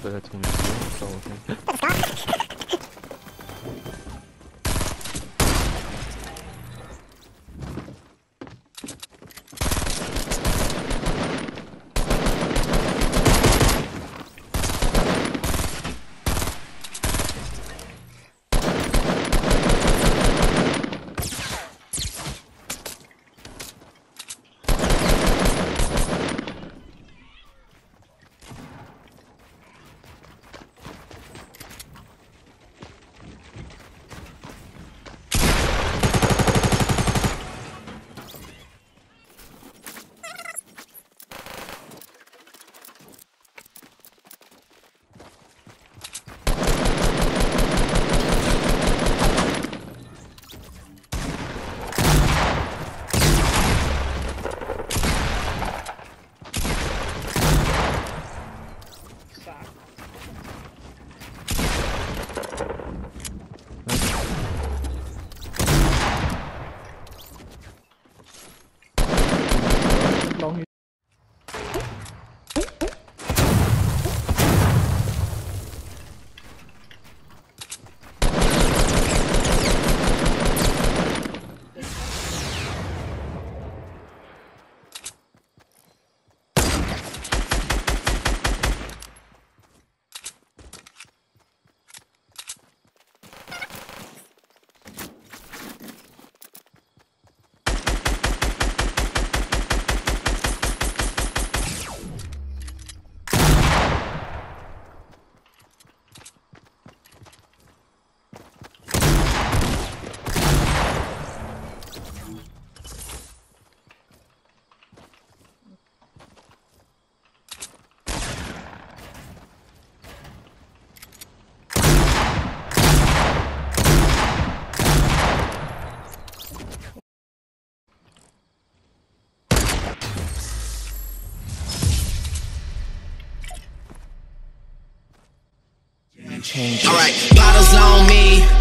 Der change. All right, bottles on me.